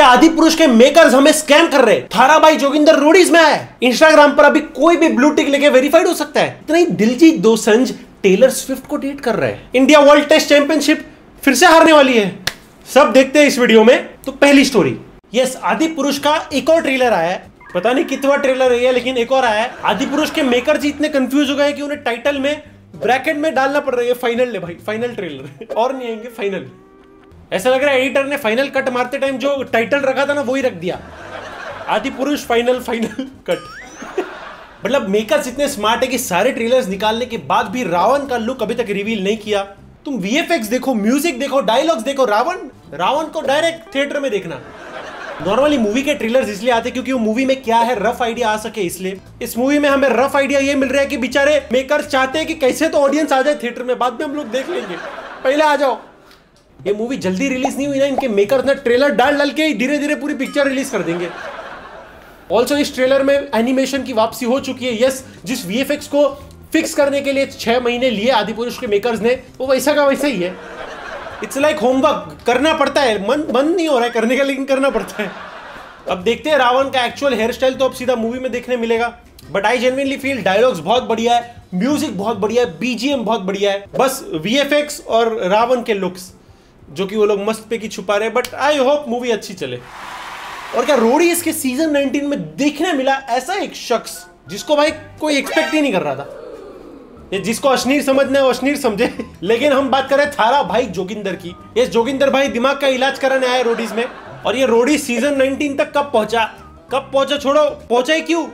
क्या आदि पुरुष के मेकर्स हमें स्कैम कर रहे थारा भाई जोगिंदर रोडीज में आया इंस्टाग्राम पर अभी कोई भी ब्लू टिक लेके वेरीफाइड हो सकता है। इतना ही दिलजीत दोसंज टेलर स्विफ्ट को डेट कर रहे हैं। इंडिया वर्ल्ड टेस्ट चैंपियनशिप फिर से हारने वाली है। सब देखते हैं इस वीडियो में। तो पहली स्टोरी यस आदि पुरुष का एक और ट्रेलर आया है। पता नहीं कितवा ट्रेलर है, लेकिन एक और आया है। आदि पुरुष के मेकर जी इतने कंफ्यूज हो गए कि उन्हें टाइटल में ब्रैकेट में डालना पड़ रहा है। फाइनल ले भाई फाइनल ट्रेलर और नहीं आएँगे फाइनल ऐसा लग रहा है एडिटर ने फाइनल कट मारते टाइम जो टाइटल रखा था ना, वही रख दिया। Adipurush final final cut मतलब मेकर्स इतने स्मार्ट है कि सारे ट्रेलर्स निकालने के बाद भी रावण का लुक अभी तक रिवील नहीं किया। तुम वीएफएक्स देखो म्यूज़िक देखो डायलॉग्स देखो, रावण रावण को डायरेक्ट थिएटर में देखना। नॉर्मली मूवी के ट्रेलर्स इसलिए आते क्योंकि वो मूवी में क्या है रफ आइडिया आ सके इसलिए। इस मूवी में हमें रफ आइडिया ये मिल रहा है कि बेचारे मेकर्स चाहते हैं कि कैसे तो ऑडियंस आ जाए थिएटर में, बाद में हम लोग देख लेंगे। पहले आ जाओ। ये मूवी जल्दी रिलीज़ नहीं हुई ना, इनके मेकर्स ने ट्रेलर डाल डाल के धीरे धीरे पूरी पिक्चर रिलीज़ कर देंगे। ऑल्सो इस ट्रेलर में एनिमेशन की वापसी हो चुकी है यस जिस वीएफएक्स को फिक्स करने के लिए छह महीने लिए आदि पुरुष के मेकर्स ने, वो वैसा का वैसा ही है। इट्स लाइक होमवर्क करना पड़ता है। मन मन नहीं हो रहा है करने का, लेकिन करना पड़ता है। अब देखते हैं रावण का एक्चुअल हेयर स्टाइल तो अब सीधा मूवी में देखने मिलेगा। But I genuinely feel dialogues बहुत बढ़िया है म्यूज़िक बहुत बढ़िया है बीजीएम बहुत बढ़िया है। बस वीएफएक्स और रावण के लुक्स जो कि वो लोग मस्त पे की छुपा रहे बट आई होप मूवी अच्छी चले। और क्या रोडी इसके सीज़न 19 में देखने मिला ऐसा एक शख्स जिसको भाई कोई एक्सपेक्ट ही नहीं कर रहा था। ये जिसको अश्नीर समझना है, वो अश्नीर समझे। लेकिन हम बात करें थारा भाई जोगिंदर की। ये जोगिंदर भाई दिमाग का इलाज कराने आए रोडीज में। और ये रोडी सीज़न 19 तक कब पहुँचा? कब पहुँचा छोड़ो? पहुँचा ही क्यों?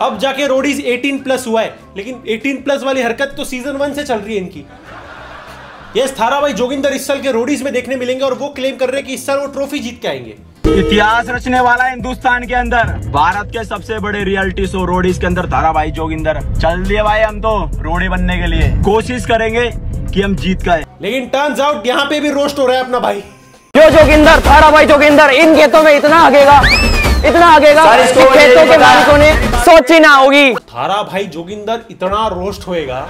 अब जाके रोडीज 18 प्लस हुआ है। लेकिन 18 प्लस वाली हरकत तो सीज़न वन से चल रही है इनकी। यस थारा भाई जोगिंदर इस साल के रोडीज में देखने मिलेंगे और वो क्लेम कर रहे हैं कि इस साल वो ट्रॉफी जीत के आएँगे। इतिहास रचने वाला हिंदुस्तान के अंदर। भारत के सबसे बड़े रियलिटी शो रोडीज के अंदर तारा भाई जोगिंदर। चल दिए भाई हम तो रोडी बनने के लिए। कोशिश करेंगे कि हम जीत गए लेकिन टर्न्स आउट यहाँ पे भी रोस्ट हो रहा है अपना भाई। जो जोगिंदर थारा भाई जोगिंदर इन खेतों में इतना आगेगा इतना आगेगा कि खेतों के मालिकों ने सोची ना होगी। थारा भाई जोगिंदर इतना रोस्ट होएगा।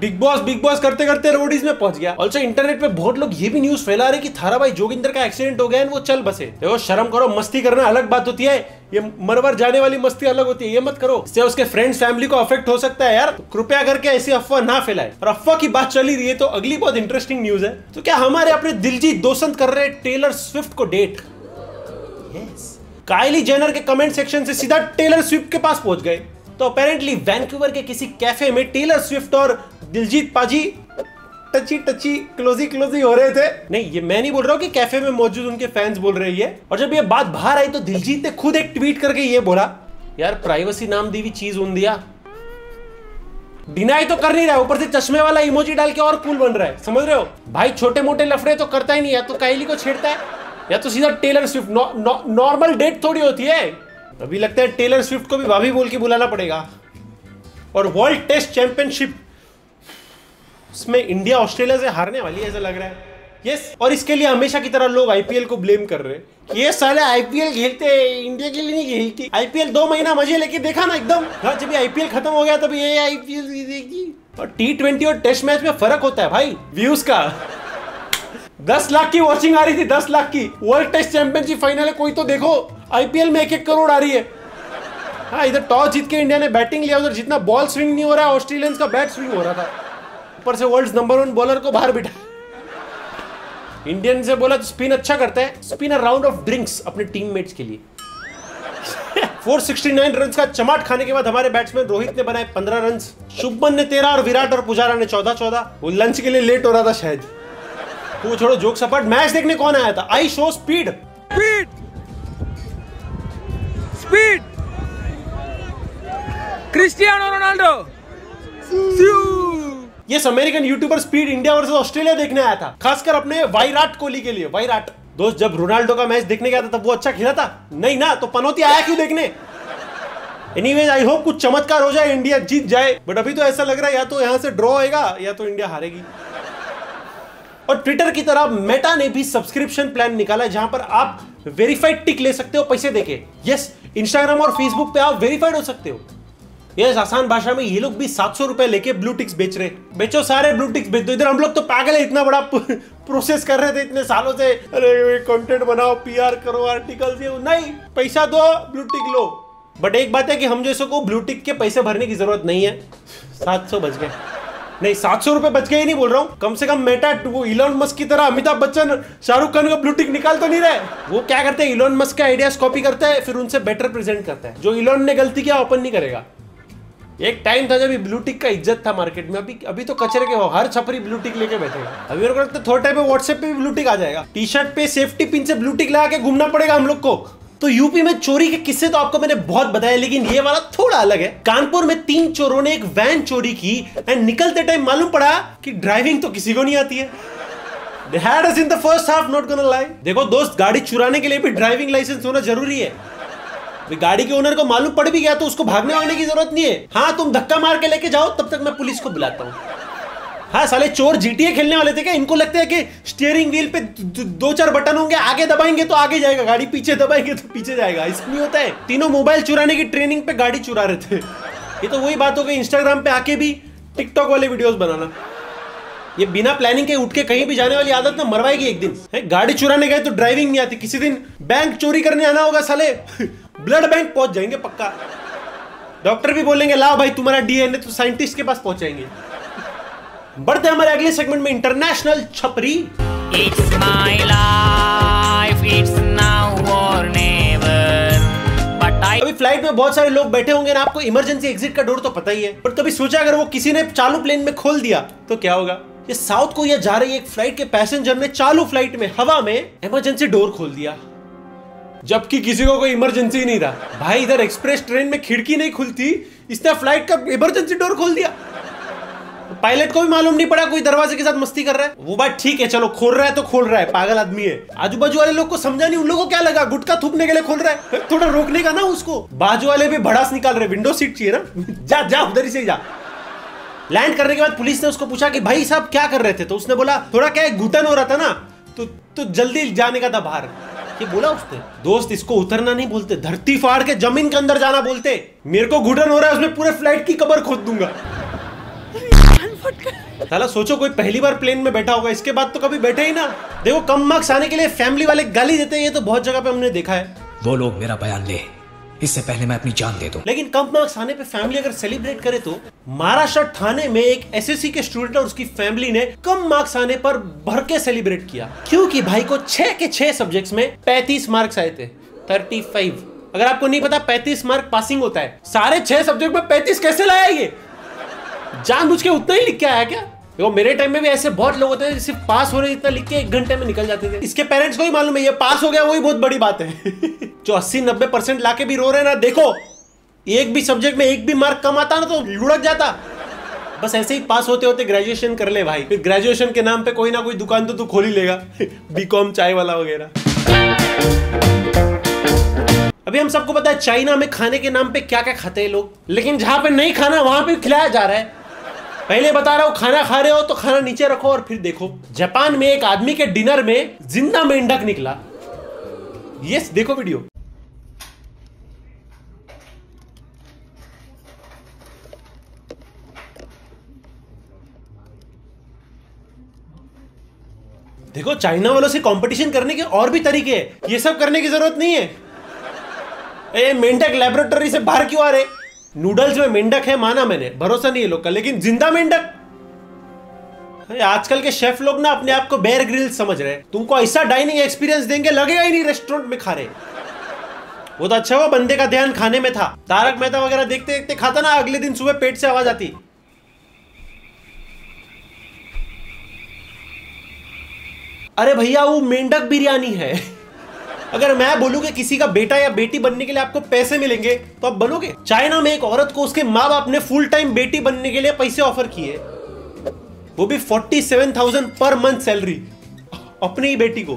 बिग बॉस बिग बॉस करते करते रोडीज में पहुँच गया। ऑल्सो इंटरनेट पे बहुत लोग ये भी न्यूज़ फैला रहे कि थारा भाई जोगिंदर का एक्सीडेंट हो गया वो चल बसे। देखो, शर्म करो, मस्ती करना अलग बात होती है। ये मरवर जाने वाली मस्ती अलग होती है, ये मत करो। इससे उसके फ्रेंड्स फैमिली को अफेक्ट हो सकता है यार। तो कृपया करके ऐसी अफवाह ना फैलाए। और अफवाह की बात चली रही है तो अगली बहुत इंटरेस्टिंग न्यूज़ है। तो क्या हमारे अपने दिलजीत दोसंत कर रहे टेलर स्विफ्ट को डेट यस काइली जेनर के कमेंट सेक्शन से सीधा टेलर स्विफ्ट के पास पहुँच गए। तो अपेरेंटली वैंकूवर के किसी कैफ़े में टेलर स्विफ्ट और दिलजीत पाजी टची टची क्लोजी क्लोजी हो रहे थे। नहीं ये मैं नहीं बोल रहा हूँ कि कैफ़े में मौजूद उनके फैंस बोल रहे हैं। और जब ये बात बाहर आई तो दिलजीत ने खुद एक ट्वीट करके ये बोला यार प्राइवेसी नाम दी हुई चीज़ उन दिया। डिनाई तो कर नहीं रहा है ऊपर से चश्मे वाला इमोजी डाल के और कूल बन रहा है। समझ रहे हो? भाई छोटे मोटे लफड़े तो करता ही नहीं या तो काइली को छेड़ता है या तो सीधा टेलर स्विफ्ट नॉर्मल नौ, नौ, डेट थोड़ी होती है। अभी लगता है टेलर स्विफ्ट को भी भाभी बोल के बुलाना पड़ेगा। और वर्ल्ड टेस्ट चैंपियनशिप उसमें इंडिया ऑस्ट्रेलिया से हारने वाली ऐसा लग रहा है। यस और इसके लिए हमेशा की तरह लोग आईपीएल को ब्लेम कर रहे हैं ये साले आईपीएल खेलते इंडिया के लिए नहीं खेलती। आईपीएल दो महीना मज़े लेके देखा ना एकदम। हाँ जब आईपीएल खत्म हो गया तब ये आईपीएल देखी और टी ट्वेंटी और टेस्ट मैच में फ़र्क होता है भाई व्यूज़ का। दस लाख की वॉचिंग आ रही थी, दस लाख की। वर्ल्ड टेस्ट चैंपियनशिप फाइनल है, कोई तो देखो। आईपीएल में एक एक करोड़ आ रही है। हाँ इधर टॉस जीत के इंडिया ने बैटिंग लिया, उधर जितना बॉल स्विंग नहीं हो रहा, ऑस्ट्रेलियंस का बैट स्विंग हो रहा था। ऊपर से वर्ल्ड नंबर वन बॉलर को बाहर बिठा। इंडियन से बोला तो स्पिन अच्छा करता है। Spin a round of drinks अपने टीममेट्स के लिए। 469 रन का चमाट खाने के बाद हमारे बैट्समैन रोहित ने बनाए 15 रन शुभमन ने 13 और विराट और पुजारा ने 14 14 वो लंच के लिए लेट हो रहा था शायद। वो छोड़ो जोक सपाट मैच देखने कौन आया था? I show speed Cristiano Ronaldo. ये American YouTuber speed India versus Australia देखने आया था। खासकर अपने वाइराट कोहली के लिए। वाइराट दोस्त, जब रोनाल्डो का मैच देखने गया था, तब वो अच्छा खेला था? नहीं ना तो पनौती आया क्यों देखने? एनीवेज आई होप कुछ चमत्कार हो जाए इंडिया जीत जाए। बट अभी तो ऐसा लग रहा है, या तो यहाँ से ड्रॉ होएगा, या तो इंडिया हारेगी। और ट्विटर की तरह मेटा ने भी सब्सक्रिप्शन प्लान निकाला जहाँ पर आप वेरीफाइड टिक ले सकते हो पैसे देके। यस इंस्टाग्राम और फेसबुक पे आप वेरीफाइड हो सकते हो। यस आसान भाषा में ये लोग भी सात सौ रुपए लेके ब्लू टिक्स बेच रहे बेचो सारे ब्लू टिक्स बेच। दो इधर हम लोग तो पागल है, इतना बड़ा प्रोसेस कर रहे थे इतने सालों से। अरे कंटेंट बनाओ पीआर करो आर्टिकल नहीं, पैसा दो ब्लू टिक लो। बट एक बात है कि हम जैसे को ब्लू टिक के पैसे भरने की ज़रूरत नहीं है। सात सौ बच गए। नहीं, सात सौ रुपए बच गए ही नहीं बोल रहा हूँ। कम से कम मेटा वो इलॉन मस्क की तरह अमिताभ बच्चन शाहरुख खान का ब्लू टिक निकाल तो नहीं रहे। वो क्या करते हैं इलॉन मस्क के आइडियाज़ कॉपी करता है, फिर उनसे बेटर प्रेजेंट करता है। जो इलॉन ने गलती किया ओपन नहीं करेगा। एक टाइम था जब ब्लू टिक का इज़्ज़त था मार्केट में अभी अभी तो कचरे के हो हर छपरी ब्लू टिक लेके बैठेगा अभी मेरे को लगता है थोड़े टाइम में व्हाट्सएप पे भी ब्लू टिक आ जाएगा। टी शर्ट पे सेफ्टी पिन से ब्लू टिक लगा के घूमना पड़ेगा हम लोग को। तो यूपी में चोरी के किस्से तो आपको मैंने बहुत बताया लेकिन ये वाला थोड़ा अलग है। कानपुर में तीन चोरों ने एक वैन चोरी की एंड निकलते टाइम मालूम पड़ा कि ड्राइविंग तो किसी को नहीं आती है। They had us in the first half, not gonna lie. देखो दोस्त गाड़ी चुराने के लिए भी ड्राइविंग लाइसेंस होना ज़रूरी है। गाड़ी के ओनर को मालूम पड़ भी गया तो उसको भागने वागने की ज़रूरत नहीं है। हाँ तुम धक्का मार के लेके जाओ, तब तक मैं पुलिस को बुलाता हूँ। हाँ साले चोर जीटीए खेलने वाले थे क्या? इनको लगता है कि स्टीयरिंग व्हील पे दो चार बटन होंगे, आगे दबाएँगे तो आगे जाएगा, गाड़ी पीछे दबाएँगे तो पीछे जाएगा। इसमें होता है। तीनों मोबाइल चुराने की ट्रेनिंग पे गाड़ी चुरा रहे थे। ये तो वही बात हो गई इंस्टाग्राम पे आके भी टिकटॉक वाले वीडियोस बनाना। ये बिना प्लानिंग के उठ के कहीं भी जाने वाली आदत ना मरवाएगी एक दिन। है, गाड़ी चुराने गए तो ड्राइविंग नहीं आती। किसी दिन बैंक चोरी करने आना होगा, साले। ब्लड बैंक पहुँच जाएँगे पक्का। डॉक्टर भी बोलेंगे लाओ भाई तुम्हारा डीएनए तो साइंटिस्ट के पास पहुंचाएँगे। बढ़ते हमारे अगले सेगमेंट में इंटरनेशनल छपरी। It's my life, it's now or never. But I अभी फ़्लाइट में बहुत सारे लोग बैठे होंगे ना आपको इमरजेंसी एग्जिट का डोर तो पता ही है। पर कभी सोचा अगर वो किसी ने चालू प्लेन में खोल दिया तो क्या होगा? ये साउथ कोरिया जा रही एक फ़्लाइट के पैसेंजर ने चालू फ़्लाइट में हवा में इमरजेंसी डोर खोल दिया। जबकि किसी को कोई इमरजेंसी नहीं था। भाई, इधर एक्सप्रेस ट्रेन में खिड़की नहीं खुलती, इसने फ़्लाइट का इमरजेंसी डोर खोल दिया। पायलट को भी मालूम नहीं पड़ा, कोई दरवाजे के साथ मस्ती कर रहा है। वो बात ठीक है, चलो, खोल रहा है तो खोल रहा है, पागल आदमी है। आजू बाजू वाले लोग को समझा नहीं, उन लोगों को क्या लगा गुटका थूकने के लिए खोल रहा है? थोड़ा रोकने का ना उसको। बाजू वाले भी भड़ास निकाल रहे विंडो सीट चाहिए ना? जा जा, उधर ही से जा। लैंड करने के बाद पुलिस ने उसको पूछा कि, भाई साहब, क्या कर रहे थे? तो उसने बोला, थोड़ा क्या घुटन हो रहा था ना तो तो जल्दी जाने का था बाहर। ये बोला उसने? दोस्त, इसको उतरना नहीं बोलते, धरती फाड़ के ज़मीन के अंदर जाना बोलते। मेरे को घुटन हो रहा है, उसमें पूरे फ़्लाइट की कबर खोद दूँगा। साला सोचो, कोई पहली बार प्लेन में बैठा होगा, इसके बाद तो कभी बैठे ही ना। देखो, कम मार्क्स आने के लिए फैमिली वाले गाली देते हैं, ये तो बहुत जगह पे हमने देखा है। वो लोग मेरा बयान ले। इससे पहले मैं अपनी जान दे दूँ। लेकिन कम मार्क्स आने पे फैमिली अगर सेलिब्रेट करे तो महाराष्ट्र थाने में एक एसएससी के स्टूडेंट और उसकी फैमिली ने कम मार्क्स आने पर भर के सेलिब्रेट किया। क्योंकि भाई को छह के छह सब्जेक्ट्स में पैंतीस मार्क्स आए थे थर्टी फाइव अगर आपको नहीं पता, पैंतीस मार्क पासिंग होता है। सारे छह सब्जेक्ट में पैंतीस कैसे लाया ये जानबूझ के उतना ही लिख के आया क्या? देखो, मेरे टाइम में भी ऐसे बहुत लोग होते थे, सिर्फ़ पास हो रहे इतना लिख के एक घंटे में निकल जाते थे। इसके पेरेंट्स को ही मालूम है, ये पास हो गया, वही बहुत बड़ी बात है। जो अस्सी नब्बे परसेंट लाके भी रो रहे ना, देखो। एक भी सब्जेक्ट में एक भी मार्क कम आता ना तो लुढ़क जाता। बस ऐसे ही पास होते होते ग्रेजुएशन कर ले भाई। फिर ग्रेजुएशन के नाम पे कोई ना कोई दुकान तो तू खोल ही लेगा। बीकॉम चाय वाला वगैरह। अभी हम सबको पता है, चाइना में खाने के नाम पे क्या क्या खाते हैं लोग। लेकिन जहाँ पे नहीं खाना, वहाँ पे खिलाया जा रहा है। पहले बता रहा हूँ, खाना खा रहे हो तो खाना नीचे रखो और फिर देखो। जापान में एक आदमी के डिनर में ज़िंदा मेंढक निकला। यस देखो वीडियो। देखो, चाइना वालों से कंपटीशन करने के और भी तरीके हैं। ये सब करने की ज़रूरत नहीं है। ए, मेंढक लेबोरेटरी से बाहर क्यों आ रहे? नूडल्स में मेंढक है, माना मैंने। भरोसा नहीं है लोग का, लेकिन ज़िंदा मेंढक। आजकल के शेफ लोग ना अपने आप को बेयर ग्रिल समझ रहे हैं। तुमको ऐसा डाइनिंग एक्सपीरियंस देंगे, लगेगा ही नहीं रेस्टोरेंट में खा रहे। वो तो अच्छा हुआ, बंदे का ध्यान खाने में था। तारक मेहता वगैरह देखते देखते खाता ना, अगले दिन सुबह पेट से आवाज़ आती। अरे भैया वो मेंढक बिरयानी है। अगर मैं बोलूँ कि किसी का बेटा या बेटी बनने के लिए आपको पैसे मिलेंगे तो आप बनोगे? चाइना में एक औरत को उसके माँ बाप ने फुल टाइम बेटी बनने के लिए पैसे ऑफ़र किए। वो भी फोर्टी सेवन थाउज़ेंड पर मंथ सैलरी अपनी ही बेटी को।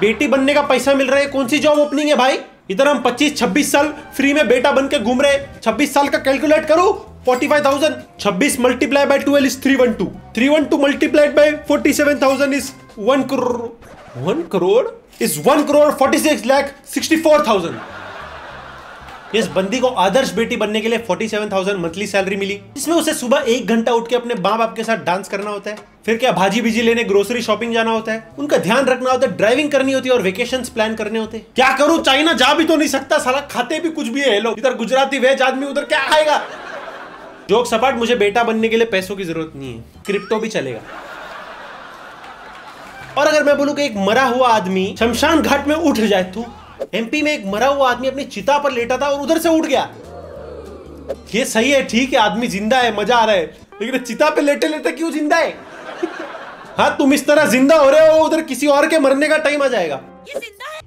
बेटी बनने का पैसा मिल रहा है कौन सी जॉब ओपनिंग है भाई? इधर हम 25-26 साल फ्री में बेटा बन के घूम रहे 26 साल का कैलकुलेट करो 45,000 26 multiply by 12 is 312 312 multiplied by 47,000 is 1 crore 1 crore is 1 crore 46 lakh 64,000 इस बंदी को आदर्श बेटी बनने के लिए 47,000 मंथली सैलरी मिली इसमें उसे सुबह एक घंटा उठ के अपने माँ बाप के साथ डांस करना होता है फिर क्या भाजी बीजी लेने ग्रोसरी शॉपिंग जाना होता है उनका ध्यान रखना होता है ड्राइविंग करनी होती है और वेकेशन प्लान करने होते हैं क्या करूँ चाइना जा भी तो नहीं सकता साला खाते भी कुछ भी है लोग इधर गुजराती वेज आदमी उधर क्या खाएगा जोक सपाट मुझे बेटा बनने के लिए पैसों की ज़रूरत नहीं है। क्रिप्टो भी चलेगा। और अगर मैं बोलूँ कि एक मरा हुआ आदमी शमशान घाट में उठ जाए तो एमपी में एक मरा हुआ आदमी अपनी चिता पर लेटा था और उधर से उठ गया। ये सही है ठीक है आदमी ज़िंदा है मज़ा आ रहा है लेकिन चिता पे लेटे लेटे क्यों ज़िंदा है? हाँ तुम इस तरह ज़िंदा हो रहे हो उधर किसी और के मरने का टाइम आ जाएगा। ये ज़िंदा है।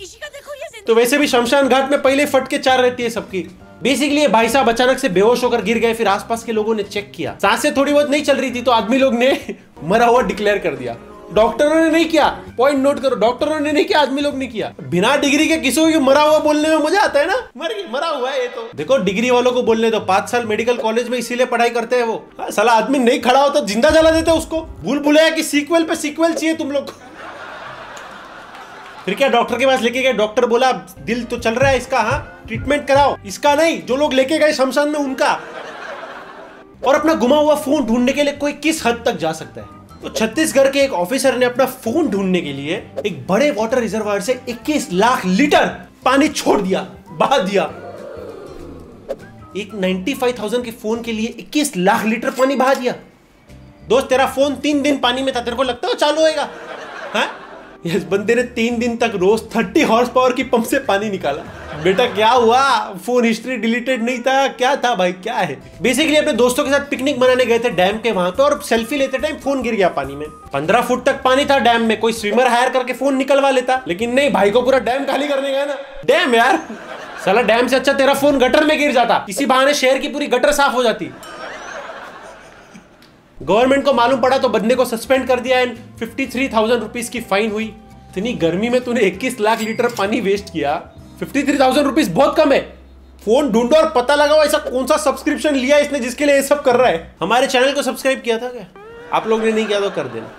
इसी का देखो ये ज़िंदा तो वैसे भी शमशान घाट में पहले फटके चार रहती है सबकी। बेसिकली भाई साहब अचानक से बेहोश होकर गिर गए फिर आसपास के लोगों ने चेक किया। साँसें थोड़ी बहुत नहीं चल रही थी तो आदमी लोग ने मरा हुआ डिक्लेयर कर दिया। डॉक्टरों ने नहीं किया। पॉइंट नोट करो डॉक्टरों ने नहीं किया आदमी लोग ने किया। बिना डिग्री के किसी को मरा हुआ बोलने में मज़ा आता है ना? मर मरा हुआ है ये तो। देखो डिग्री वालों को बोलने दो पाँच साल मेडिकल कॉलेज में इसीलिए पढ़ाई करते हैं वो। हाँ, साला आदमी नहीं खड़ा होता ज़िंदा जला देते उसको। भूल भुलाया कि सीक्वल पे सीक्वल चाहिए तुम लोग फिर क्या डॉक्टर के पास लेके गए? डॉक्टर बोला दिल तो चल रहा है इसका हाँ? ट्रीटमेंट कराओ। इसका नहीं जो लोग लेके गए शमशान में उनका। और अपना गुमा हुआ फ़ोन ढूँढने के लिए कोई किस हद तक जा सकता है? तो छत्तीसगढ़ के एक ऑफिसर ने अपना फ़ोन ढूँढने के लिए एक बड़े वाटर रिजर्वायर से 21 लाख लीटर पानी छोड़ दिया बहा दिया। एक 95,000 के फ़ोन के लिए 21 लाख लीटर पानी बहा दिया। दोस्त तेरा फ़ोन तीन दिन पानी में था तेरे को लगता है चालू होएगा? हाँ? इस बंदे ने तीन दिन तक रोज 30 हॉर्स पावर की पंप से पानी निकाला। बेटा, क्या हुआ? फ़ोन हिस्ट्री डिलीटेड नहीं था? क्या था भाई? क्या है? बेसिकली अपने दोस्तों के साथ पिकनिक मनाने गए थे डैम के वहाँ पे और सेल्फी लेते टाइम फ़ोन गिर गया पानी में। पंद्रह फुट तक पानी था डैम में। कोई स्विमर हायर करके फ़ोन निकलवा लेता। लेकिन नहीं, भाई को पूरा डैम खाली करने गया ना। डैम यार! साला डैम से अच्छा तेरा फ़ोन गटर में गिर जाता। इसी बहाने शहर की पूरी गटर साफ़ हो जाती। गवर्नमेंट को मालूम पड़ा तो बंदे को सस्पेंड कर दिया and fifty three thousand rupees की फाइन हुई। इतनी गर्मी में तूने 21 लाख लीटर पानी वेस्ट किया। फिफ्टी थ्री थाउज़ेंड रुपीज़ बहुत कम है। फ़ोन ढूंढो और पता लगाओ ऐसा कौन सा सब्सक्रिप्शन लिया इसने जिसके लिए ये सब कर रहा है। हमारे चैनल को सब्सक्राइब किया था क्या? आप लोग ने नहीं किया तो कर देना।